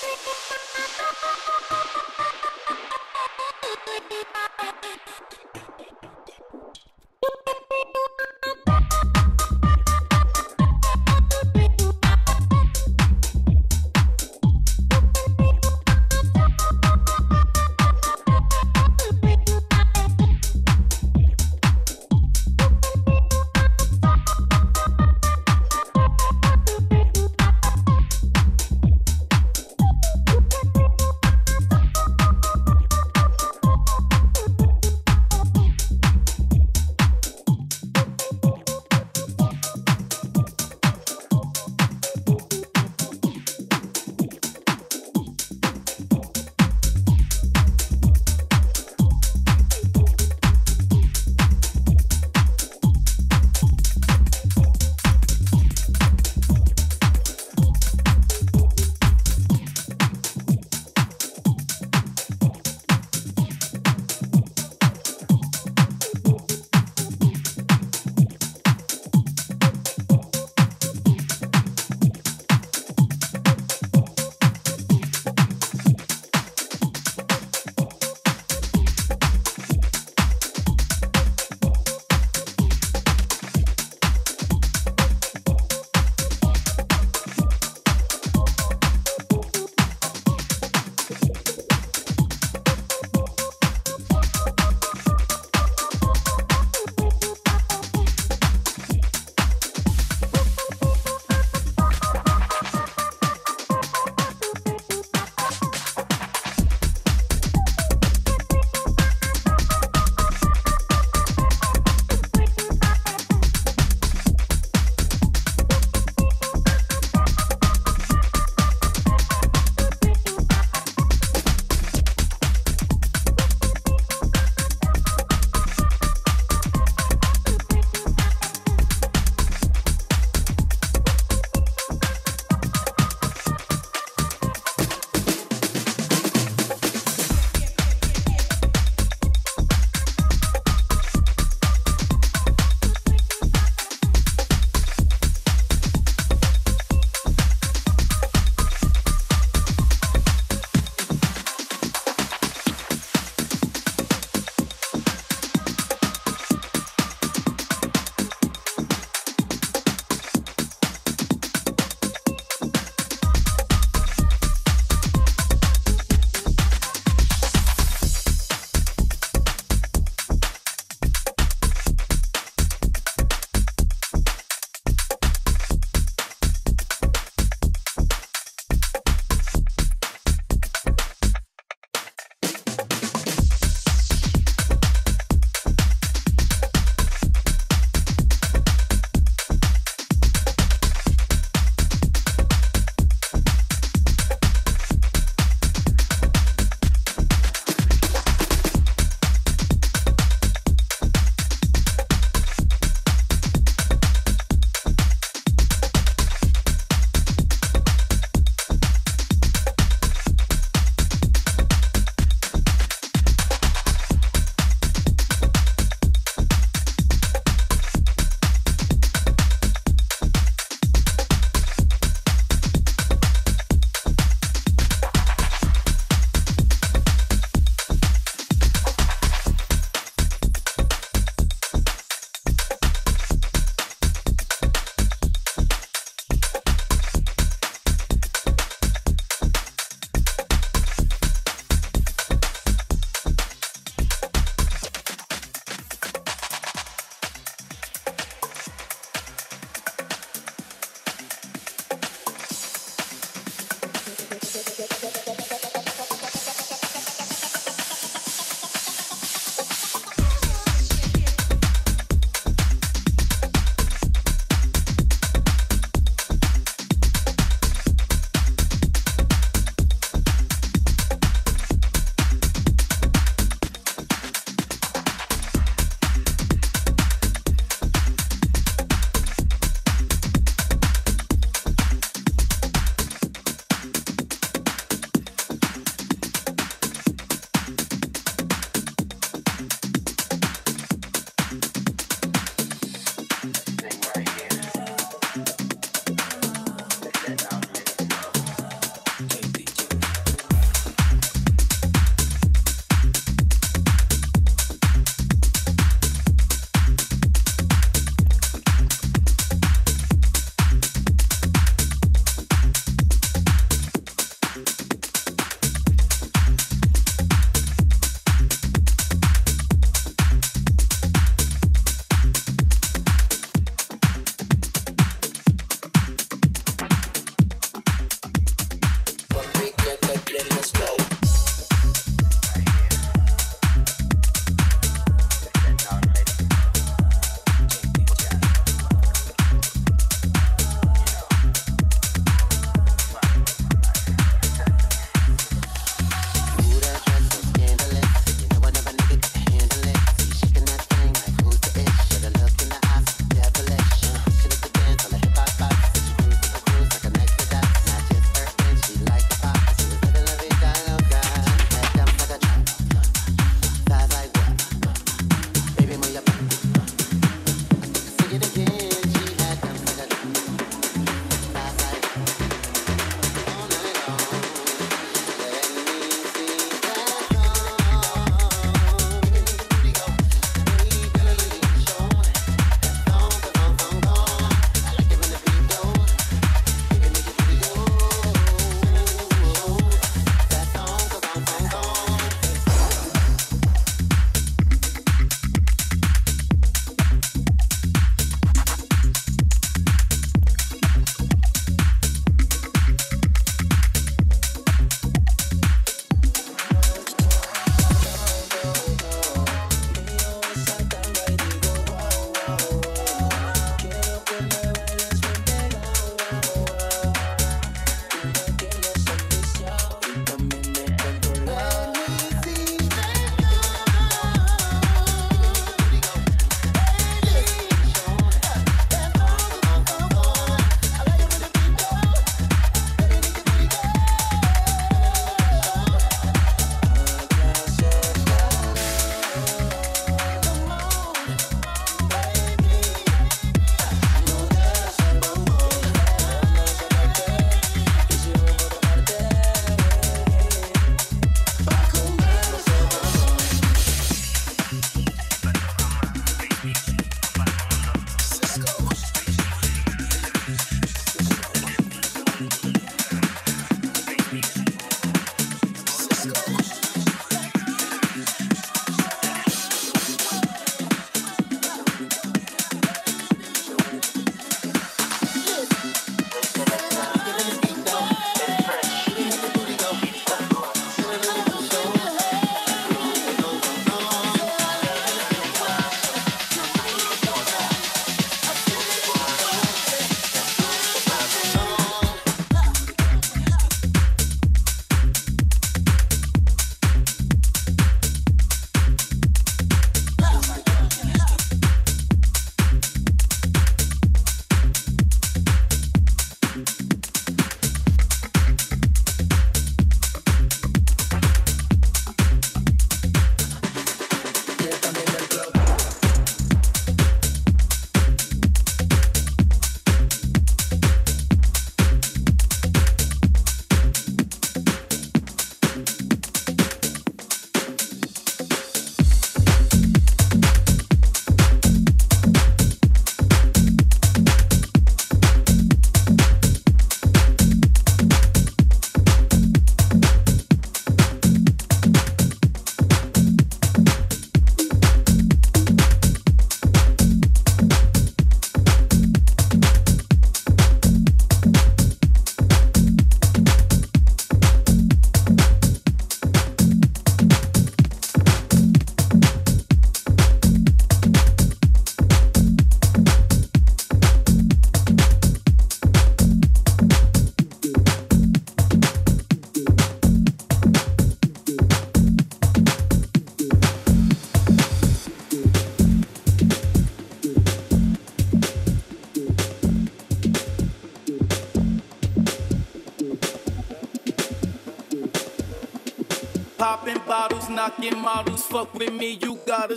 Thank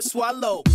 swallow.